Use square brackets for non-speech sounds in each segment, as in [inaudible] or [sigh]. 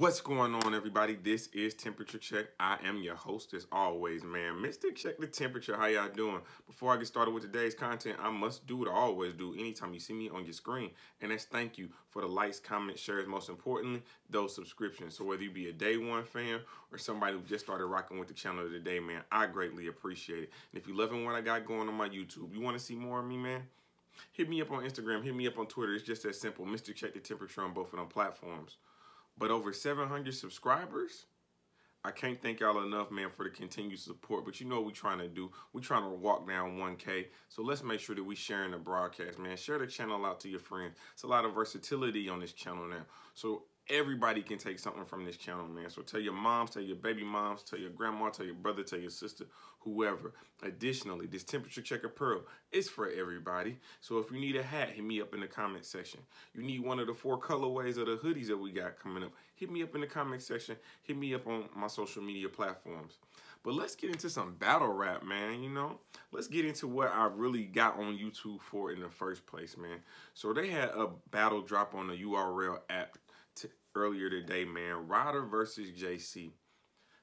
What's going on, everybody? This is Temperature Check. I am your host, as always, man. Mr. Check the Temperature. How y'all doing? Before I get started with today's content, I must do what I always do anytime you see me on your screen, and that's thank you for the likes, comments, shares, most importantly, those subscriptions. So whether you be a day one fan or somebody who just started rocking with the channel today, man, I greatly appreciate it. And if you're loving what I got going on my YouTube, you want to see more of me, man? Hit me up on Instagram, hit me up on Twitter. It's just that simple. Mr. Check the Temperature on both of them platforms. But over 700 subscribers, I can't thank y'all enough, man, for the continued support. But you know what we're trying to do. We're trying to walk down 1K. So let's make sure that we sharing the broadcast, man. Share the channel out to your friends. It's a lot of versatility on this channel now. So everybody can take something from this channel, man. So tell your moms, tell your baby moms, tell your grandma, tell your brother, tell your sister, whoever. Additionally, this temperature checker pearl is for everybody. So if you need a hat, hit me up in the comment section. You need one of the four colorways of the hoodies that we got coming up, hit me up in the comment section. Hit me up on my social media platforms. But let's get into some battle rap, man, you know? Let's get into what I really got on YouTube for in the first place, man. So they had a battle drop on the URL app earlier today, man. Ryda versus JC.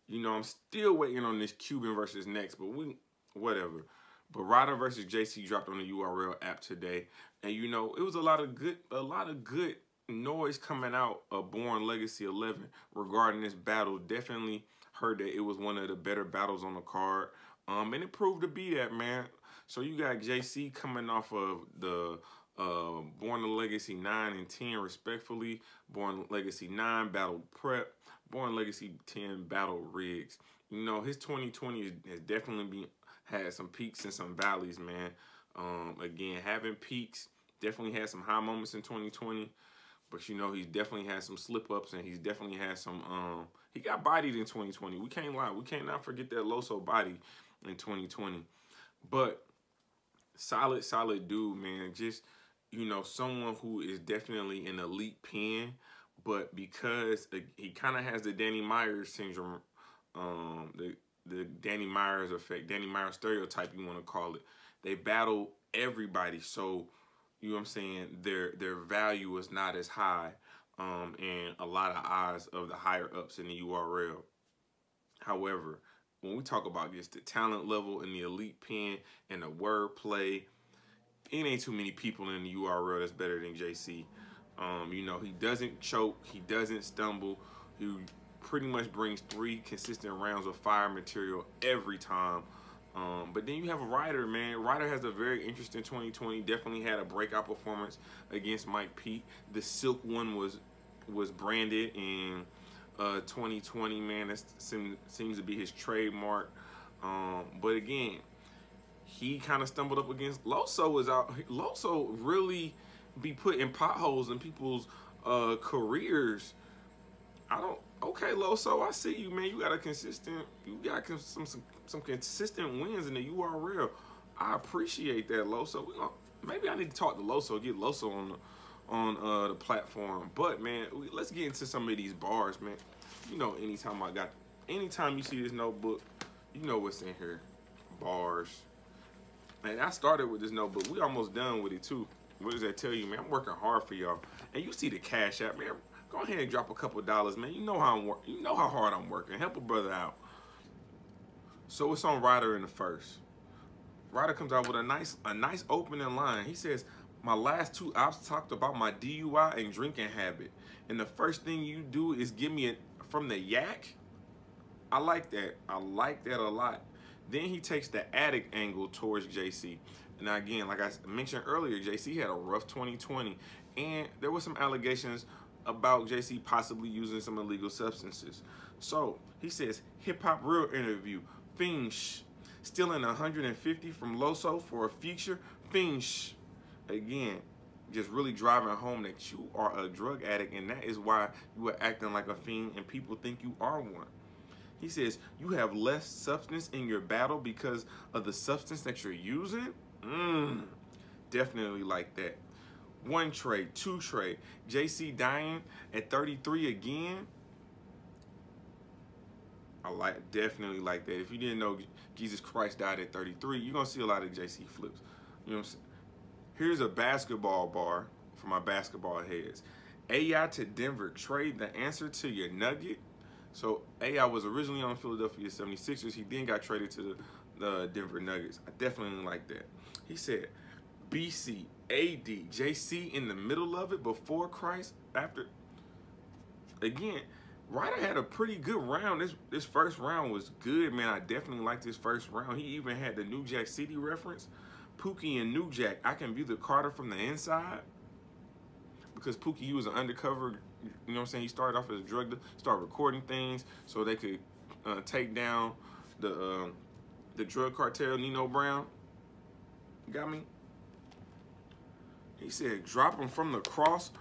You know, I'm still waiting on this Cuban versus next, but we whatever. But Ryda versus JC dropped on the URL app today, and you know, it was a lot of good, a lot of good noise coming out of Born Legacy 11 regarding this battle. Definitely heard that it was one of the better battles on the card, um, and it proved to be that, man. So you got JC coming off of the uh, Born Legacy 9 and 10 respectfully, Born Legacy 9 Battle Prep, Born Legacy 10 Battle Rigs. You know, his 2020 has definitely been had some peaks and some valleys, man. Um, again, having peaks, definitely had some high moments in 2020. But you know, he's definitely had some slip ups and he's definitely had some um he got bodied in 2020. We can't lie. We can't not forget that Loso body in 2020. But solid, solid dude, man. Just you know, someone who is definitely an elite pen, but because he kind of has the Danny Myers syndrome, um, the the Danny Myers effect, Danny Myers stereotype, you want to call it. They battle everybody, so you know what I'm saying. Their their value is not as high, um, and a lot of eyes of the higher ups in the URL. However, when we talk about just the talent level and the elite pen and the wordplay it ain't too many people in the URL that's better than JC. Um, you know, he doesn't choke, he doesn't stumble. He pretty much brings three consistent rounds of fire material every time. Um, but then you have a Ryda, man. Ryda has a very interesting 2020. Definitely had a breakout performance against Mike P. The Silk one was was branded in uh, 2020, man. That seems, seems to be his trademark. Um, but again, he kind of stumbled up against Loso was out. Loso really be putting potholes in people's uh, careers. I don't. Okay, Loso, I see you, man. You got a consistent. You got some some some consistent wins in the URL. I appreciate that, Loso. We gonna, maybe I need to talk to Loso, get Loso on the on uh, the platform. But man, we, let's get into some of these bars, man. You know, anytime I got, anytime you see this notebook, you know what's in here. Bars, Man, I started with this note, but We almost done with it too. What does that tell you, man? I'm working hard for y'all. And you see the cash app, man. Go ahead and drop a couple dollars, man. You know how I'm working. You know how hard I'm working. Help a brother out. So it's on Ryda in the first. Ryda comes out with a nice, a nice opening line. He says, "My last two ops talked about my DUI and drinking habit, and the first thing you do is give me it from the yak." I like that. I like that a lot. Then he takes the addict angle towards JC. Now again, like I mentioned earlier, JC had a rough 2020, and there were some allegations about JC possibly using some illegal substances. So he says, Hip Hop Real interview, Finch, stealing 150 from Loso for a feature, Finch. Again, just really driving home that you are a drug addict, and that is why you are acting like a fiend, and people think you are one. He says, you have less substance in your battle because of the substance that you're using? Mmm, definitely like that. One trade, two trade. JC dying at 33 again. I like definitely like that. If you didn't know Jesus Christ died at 33, you're gonna see a lot of JC flips. You know what I'm saying? Here's a basketball bar for my basketball heads. AI to Denver, trade the answer to your nugget. So AI was originally on Philadelphia 76ers. He then got traded to the, the Denver Nuggets. I definitely like that. He said, BC, AD, JC in the middle of it before Christ, after. Again, Ryda had a pretty good round. This this first round was good, man. I definitely liked this first round. He even had the New Jack City reference. Pookie and New Jack, I can view the Carter from the inside. Because Pookie, he was an undercover, you know what I'm saying? He started off as a drug dealer, started recording things so they could uh, take down the uh, the drug cartel, Nino Brown. Got me? He said, drop him from the cross,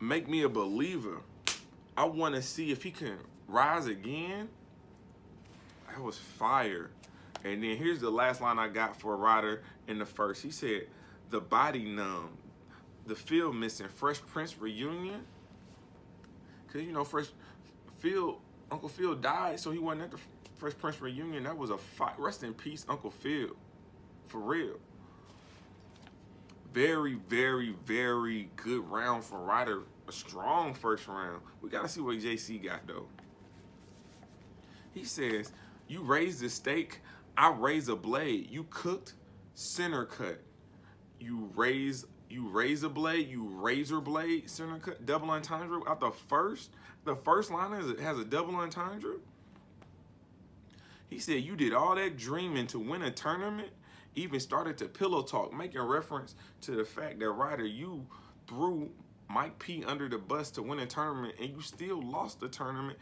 make me a believer. I want to see if he can rise again. That was fire. And then here's the last line I got for Ryda in the first. He said, the body numb, the feel missing, Fresh Prince reunion. Cause you know, Fresh Phil, Uncle Phil died, so he wasn't at the Fresh Prince reunion. That was a fight. Rest in peace, Uncle Phil. For real. Very, very, very good round for Ryda a strong first round. We got to see what JC got, though. He says, you raised the steak, I raise a blade. You cooked, center cut. You raise you razor blade, you razor blade, center cut, double entendre out the first. The first line is it has a double entendre. He said you did all that dreaming to win a tournament, even started to pillow talk, making reference to the fact that Ryda, you threw Mike P under the bus to win a tournament and you still lost the tournament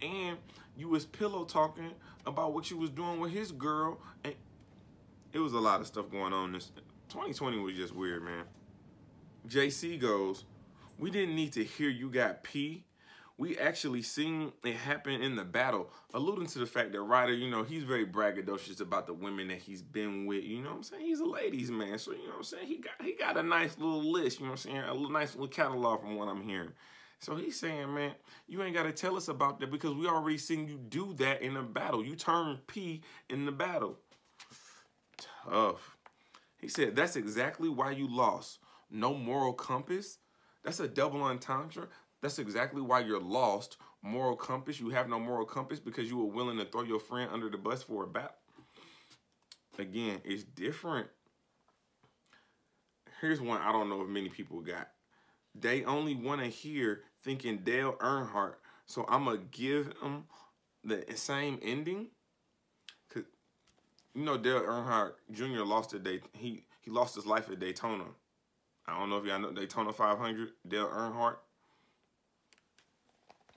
and you was pillow talking about what you was doing with his girl and it was a lot of stuff going on this 2020 was just weird man jc goes we didn't need to hear you got p we actually seen it happen in the battle, alluding to the fact that Ryda, you know, he's very braggadocious about the women that he's been with. You know what I'm saying? He's a ladies' man. So, you know what I'm saying? He got he got a nice little list, you know what I'm saying? A little, nice little catalog from what I'm hearing. So he's saying, man, you ain't got to tell us about that because we already seen you do that in a battle. You turn P in the battle. Tough. He said, that's exactly why you lost. No moral compass. That's a double entendre. That's exactly why you're lost. Moral compass. You have no moral compass because you were willing to throw your friend under the bus for a bat. Again, it's different. Here's one I don't know if many people got. They only want to hear thinking Dale Earnhardt. So I'm going to give them the same ending. Cause you know Dale Earnhardt Jr. lost a day. He he lost his life at Daytona. I don't know if y'all know Daytona 500. Dale Earnhardt.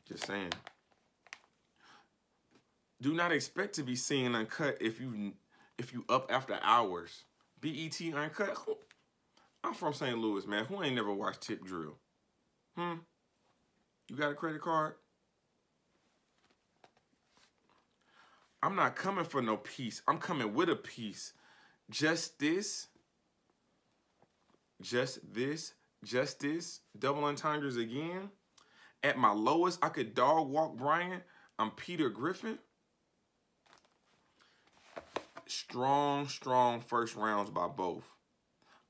Just saying. Do not expect to be seen uncut if you if you up after hours. BET uncut. I'm from St. Louis, man. Who ain't never watched Tip Drill? Hmm. You got a credit card? I'm not coming for no peace. I'm coming with a piece. Just this. Just this. Just this. Double entendres again. At my lowest, I could dog walk Brian. I'm Peter Griffin. Strong, strong first rounds by both.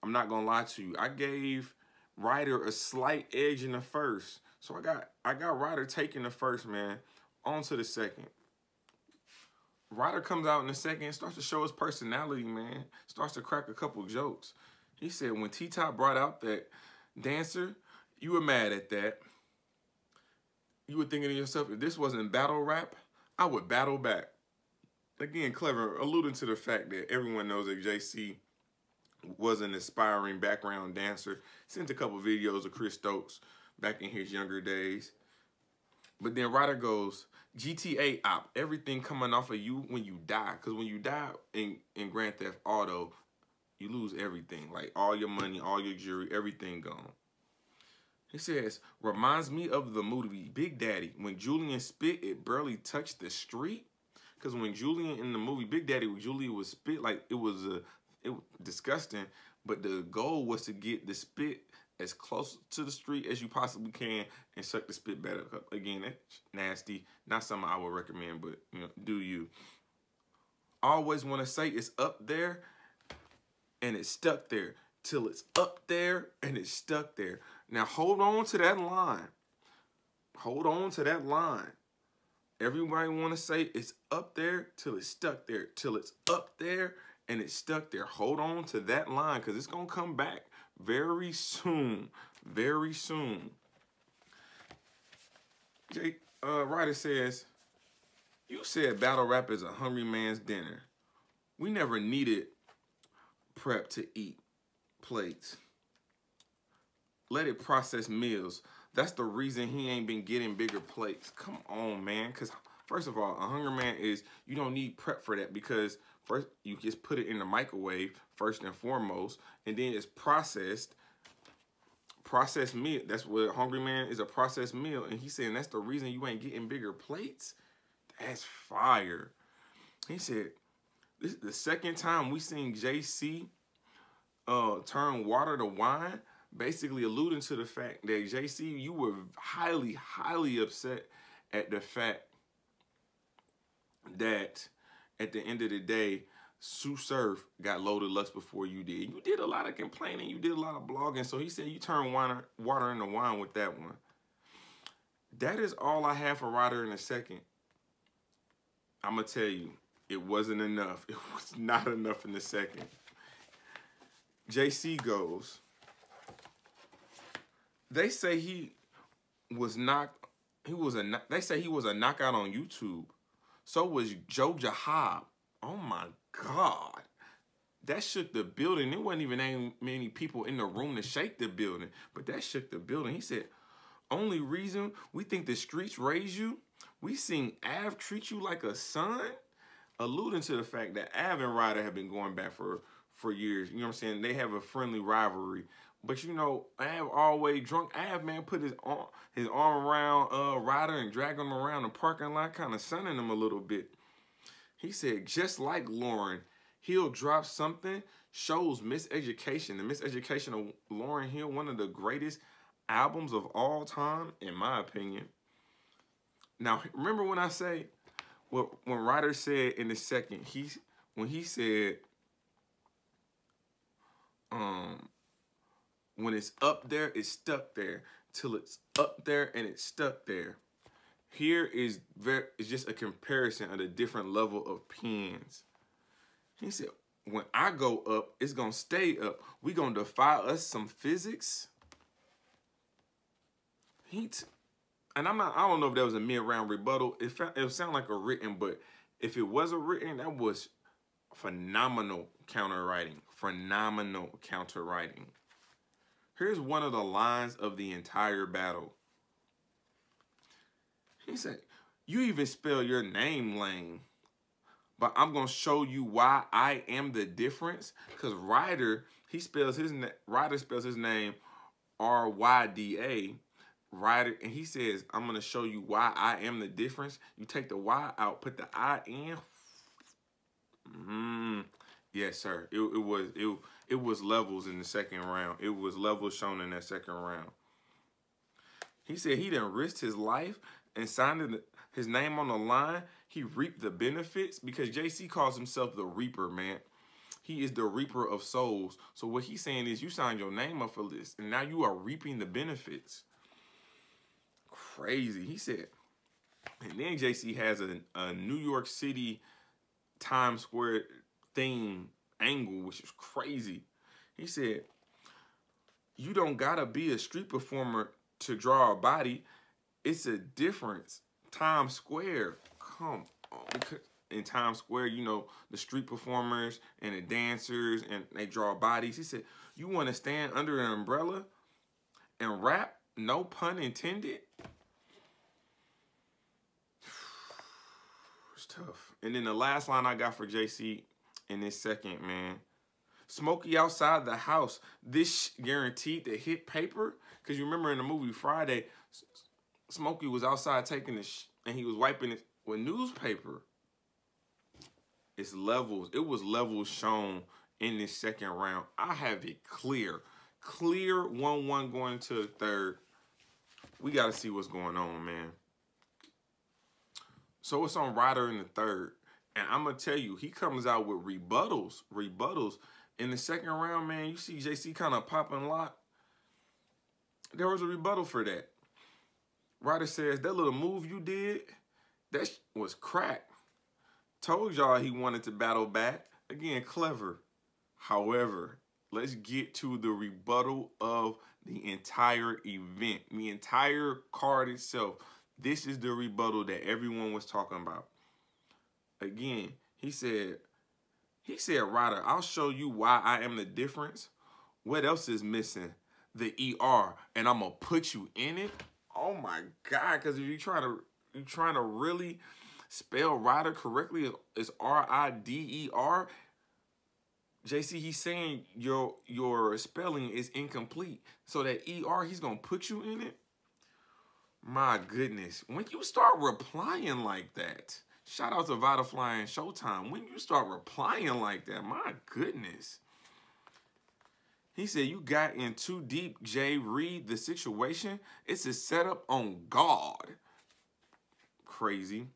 I'm not gonna lie to you. I gave Ryda a slight edge in the first. So I got I got Ryda taking the first, man. On to the second. Ryda comes out in the second, starts to show his personality, man. Starts to crack a couple jokes. He said when T-Top brought out that dancer, you were mad at that you were thinking to yourself, if this wasn't battle rap, I would battle back. Again, clever, alluding to the fact that everyone knows that JC was an aspiring background dancer. Sent a couple videos of Chris Stokes back in his younger days. But then Ryda goes, GTA op, everything coming off of you when you die. Because when you die in, in Grand Theft Auto, you lose everything. Like all your money, all your jewelry, everything gone. He says, reminds me of the movie Big Daddy. When Julian spit, it barely touched the street. Because when Julian in the movie Big Daddy, Julian was spit, like it was a, it disgusting. But the goal was to get the spit as close to the street as you possibly can and suck the spit better up. Again, that's nasty. Not something I would recommend, but you know, do you. always want to say it's up there and it's stuck there till it's up there and it's stuck there. Now hold on to that line. Hold on to that line. Everybody want to say it's up there till it's stuck there, till it's up there and it's stuck there. Hold on to that line because it's going to come back very soon. Very soon. Jake uh, Ryda says, you said battle rap is a hungry man's dinner. We never needed prep to eat plates. Let it process meals. That's the reason he ain't been getting bigger plates. Come on, man. Because first of all, a hunger man is, you don't need prep for that because first you just put it in the microwave first and foremost. And then it's processed. Processed meal. That's what a hungry man is a processed meal. And he's saying that's the reason you ain't getting bigger plates. That's fire. He said, this is the second time we seen JC uh, turn water to wine basically alluding to the fact that JC, you were highly, highly upset at the fact that at the end of the day, Tsu Surf got Loaded Lux before you did. You did a lot of complaining. You did a lot of blogging. So he said you turned water, water into wine with that one. That is all I have for Ryda in a second. I'm going to tell you, it wasn't enough. [laughs] It was not enough in the second. JC goes, they say he was knocked. He was a. They say he was a knockout on YouTube. So was Joe Jahab. Oh my God. That shook the building. There wasn't even many people in the room to shake the building, but that shook the building. He said, only reason we think the streets raise you, we seen Av treat you like a son, alluding to the fact that Av and Ryda have been going back for, for years. You know what I'm saying? They have a friendly rivalry. But you know, Av always drunk. Av man put his arm his arm around uh Ryda and drag him around the parking lot, kind of sunning him a little bit. He said, just like Lauryn, he'll drop something, shows miseducation. The miseducation of Lauryn Hill, one of the greatest albums of all time, in my opinion. Now, remember when I say what when Ryda said in the second, he when he said um when it's up there, it's stuck there till it's up there and it's stuck there. Here is very it's just a comparison of the different level of pins. He said, when I go up, it's gonna stay up. We gonna defy us some physics. He and I'm not. I don't know if that was a mid-round rebuttal. It it sounded like a written, but if it was a written, that was phenomenal counter writing. Phenomenal counter writing. Here's one of the lines of the entire battle. He said, you even spell your name lame. But I'm going to show you why I am the difference. Because Ryda, he spells his Ryda spells his name R-Y-D-A. Ryda, and he says, I'm going to show you why I am the difference. You take the Y out, put the I in. Mm, yes, sir. It, it was it it was levels in the second round. It was levels shown in that second round. He said he didn't risk his life and signed his name on the line. He reaped the benefits because JC calls himself the Reaper, man. He is the Reaper of souls. So what he's saying is you signed your name up for this, and now you are reaping the benefits. Crazy. He said, and then JC has a, a New York City Times Square theme angle, which is crazy. He said, you don't gotta be a street performer to draw a body. It's a difference. Times Square, come on. In Times Square, you know, the street performers and the dancers and they draw bodies. He said, you want to stand under an umbrella and rap? No pun intended. [sighs] It's tough. And then the last line I got for JC in this second, man. Smokey outside the house. This guaranteed to hit paper. Because you remember in the movie Friday, Smokey was outside taking the and he was wiping it with newspaper. It's levels. It was levels shown in this second round. I have it clear. Clear 1-1 going to the third. We got to see what's going on, man. So it's on Ryda in the third. And I'm gonna tell you, he comes out with rebuttals, rebuttals. In the second round, man, you see JC kind of popping lock. there was a rebuttal for that. Ryda says, that little move you did, that was crack. Told y'all he wanted to battle back. Again, clever. However, let's get to the rebuttal of the entire event, the entire card itself. This is the rebuttal that everyone was talking about. Again, he said, he said, Ryda, I'll show you why I am the difference. What else is missing? The ER, and I'm gonna put you in it. Oh my God, because if you're trying to you're trying to really spell Ryder correctly, it's R-I-D-E-R. JC, he's saying your your spelling is incomplete. So that ER, he's gonna put you in it. My goodness. When you start replying like that, shout out to Vada Fly and Shotime. When you start replying like that, my goodness. He said, you got in too deep, Jay. Read the situation. It's a setup on God. Crazy.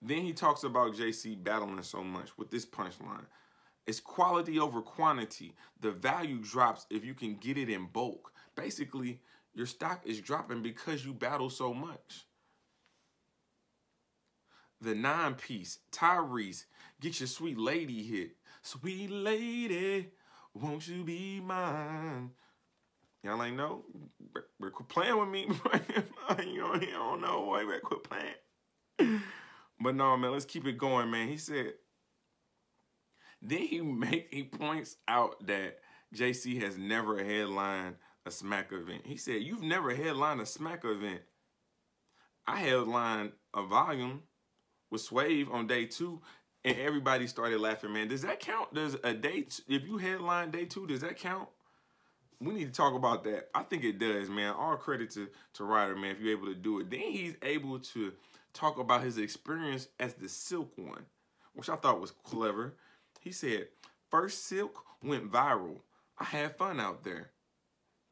Then he talks about JC battling so much with this punchline. It's quality over quantity. The value drops if you can get it in bulk. Basically, your stock is dropping because you battle so much. The nine piece, Tyrese, get your sweet lady hit. Sweet lady, won't you be mine? Y'all ain't know? Quit playing with me. [laughs] you don't, know. Boy, quit playing. But no, man, let's keep it going, man. He said, then he make he points out that JC has never headlined a smack event. He said, You've never headlined a smack event. I headlined a volume with Swave on day two, and everybody started laughing, man. Does that count? Does a day, if you headline day two, does that count? We need to talk about that. I think it does, man. All credit to, to Ryda, man, if you're able to do it. Then he's able to talk about his experience as the Silk one, which I thought was clever. He said, first Silk went viral. I had fun out there.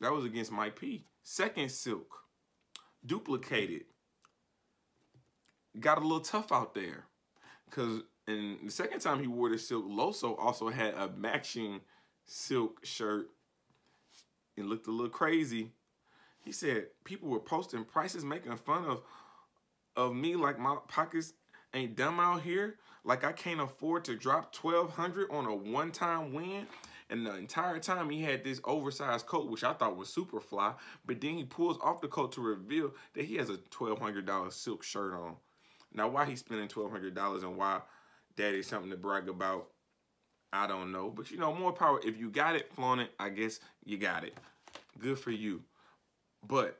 That was against Mike P. Second Silk, duplicated. Got a little tough out there. Because and the second time he wore the silk, Loso also had a matching silk shirt and looked a little crazy. He said people were posting prices, making fun of of me like my pockets ain't dumb out here. Like I can't afford to drop 1200 on a one-time win. And the entire time he had this oversized coat, which I thought was super fly. But then he pulls off the coat to reveal that he has a $1,200 silk shirt on. Now, why he's spending $1,200 and why that is something to brag about, I don't know. But, you know, more power. If you got it, flaunt it, I guess you got it. Good for you. But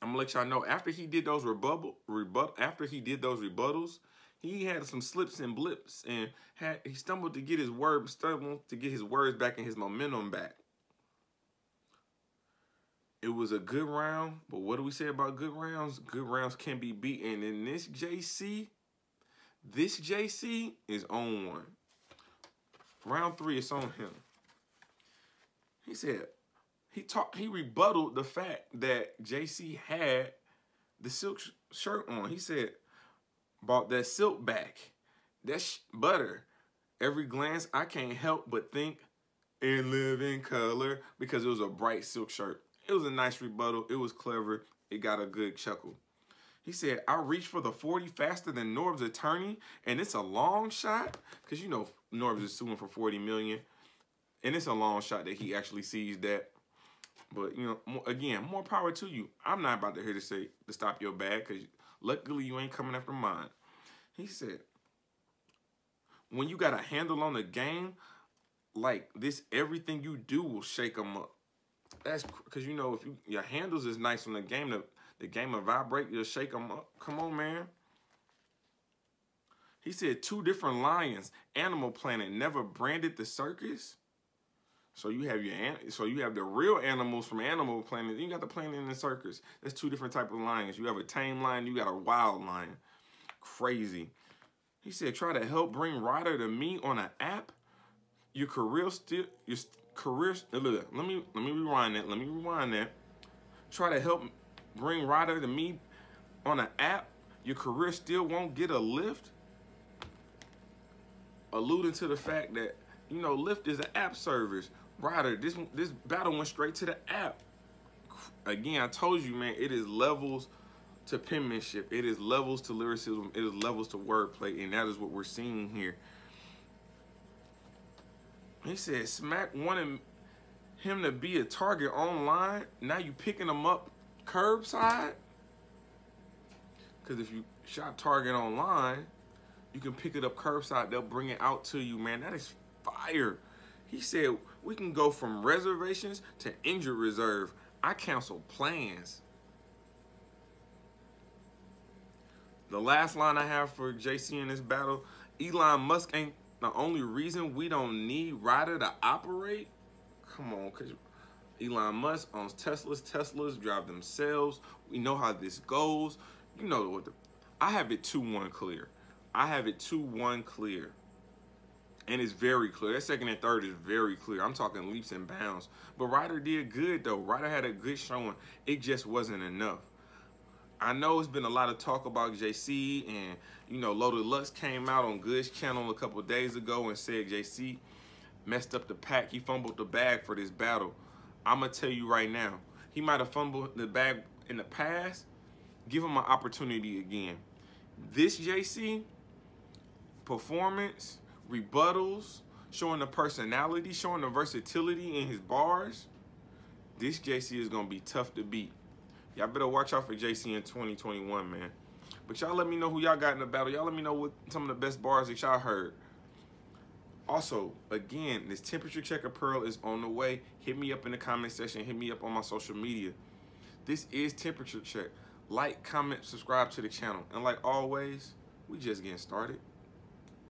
I'm gonna let y'all know after he did those rebut after he did those rebuttals, he had some slips and blips and had he stumbled to get his word stumbled to get his words back and his momentum back. It was a good round, but what do we say about good rounds? Good rounds can be beaten. And this JC, this JC is on one. Round three is on him. He said, he talked, he rebutted the fact that JC had the silk sh shirt on. He said, bought that silk back. That's butter. Every glance, I can't help but think and live in living color because it was a bright silk shirt. It was a nice rebuttal. It was clever. It got a good chuckle. He said, I reached for the 40 faster than Norb's attorney, and it's a long shot. Because, you know, Norb's is suing for 40 million. And it's a long shot that he actually sees that. But, you know, again, more power to you. I'm not about to hear to say to stop your bag because luckily you ain't coming after mine. He said, when you got a handle on the game, like this, everything you do will shake them up. That's because you know if you your handles is nice on the game, the the game will vibrate, you'll shake them up. Come on, man. He said two different lions, Animal Planet, never branded the circus. So you have your so you have the real animals from Animal Planet. Then you got the planet in the circus. There's two different type of lions. You have a tame lion. You got a wild lion. Crazy. He said, try to help bring Ryda to me on an app. Your career still your career. Look, Let me let me rewind that. Let me rewind that. Try to help bring Ryda to me on an app. Your career still won't get a lift. Alluding to the fact that you know Lyft is an app service Ryda, this this battle went straight to the app. again, I told you, man, it is levels to penmanship. It is levels to lyricism. It is levels to wordplay, and that is what we're seeing here. He said Smack wanted him to be a target online. Now you picking him up curbside? Because if you shot target online, you can pick it up curbside. They'll bring it out to you, man. That is fire. He said we can go from reservations to injured reserve. I cancel plans. The last line I have for JC in this battle, Elon Musk ain't the only reason we don't need Ryda to operate. Come on, cause Elon Musk owns Teslas. Teslas drive themselves. We know how this goes. You know what the, I have it 2-1 clear. I have it 2-1 clear. And it's very clear. That second and third is very clear. I'm talking leaps and bounds. But Ryda did good though. Ryda had a good showing. It just wasn't enough. I know it's been a lot of talk about JC and, you know, Loaded Lux came out on Good's channel a couple days ago and said JC messed up the pack. He fumbled the bag for this battle. I'm going to tell you right now, he might have fumbled the bag in the past. Give him an opportunity again. This JC performance, rebuttals, showing the personality, showing the versatility in his bars, this JC is going to be tough to beat. Y'all better watch out for JC in 2021, man. But y'all let me know who y'all got in the battle. Y'all let me know what some of the best bars that y'all heard. Also, again, this temperature checker pearl is on the way. Hit me up in the comment section. Hit me up on my social media. This is temperature check. Like, comment, subscribe to the channel. And like always, we just getting started.